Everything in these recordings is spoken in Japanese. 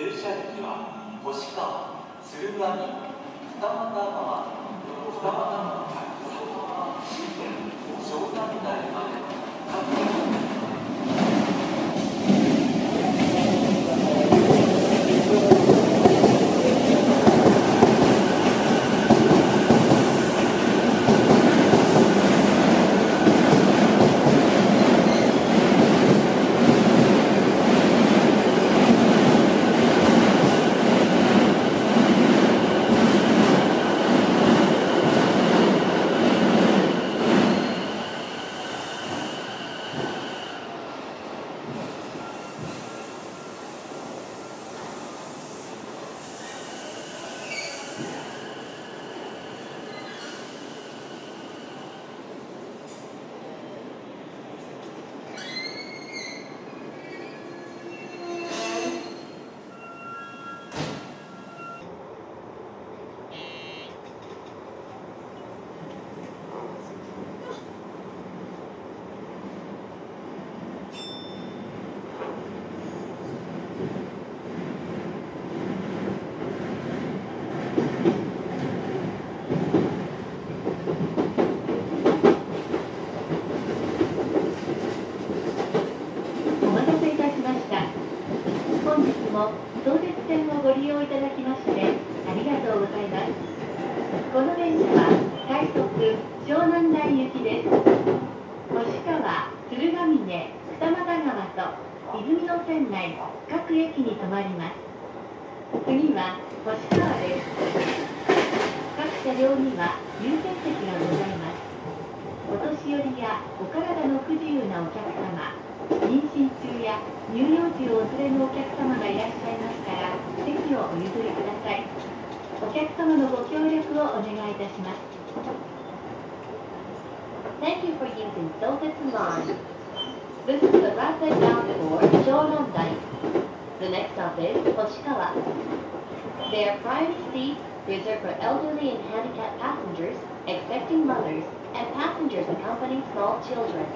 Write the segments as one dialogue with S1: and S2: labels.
S1: 停車駅は星川鶴ヶ城二俣川。二俣川。佐川。新店湘南台まで各駅です
S2: お待たせいたしました。本日も相鉄線をご利用いただきましてありがとうございます。この電車は快速湘南台行きです。星川、鶴ヶ峰、二俣川と泉の線内各駅に停まります。次は星川です。各車両には優先席がございます。お年寄りやお体の不自由なお客様、妊娠中や乳幼児をお連れのお客様がいらっしゃいますから席をお譲りくださいお客様のご協力をお願いいたします Thank you for using Sotetsu Line. This is the rapid bound for Shonondai. The next stop is Hoshikawa. They are private seats reserved for elderly and handicapped passengers, expecting mothers, and passengers accompanying small children.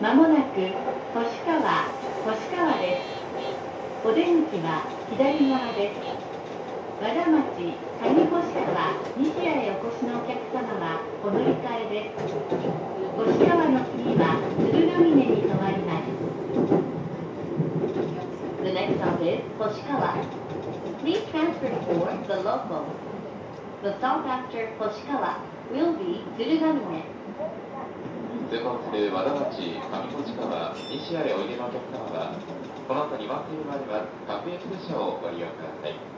S2: まもなく星川、星川です。お出口は左側です。和田町、上星川、西谷へお越しのお客様はお乗り換えです。星川の次は鶴ヶ峰に停まります。The next stop is 星川。Please transfer for the local. The song after 星川 will be 鶴ヶ峰。
S3: 通行する和田町上越川西あれおいでのお客様はこの後に待っているまでは各駅列車をご利用ください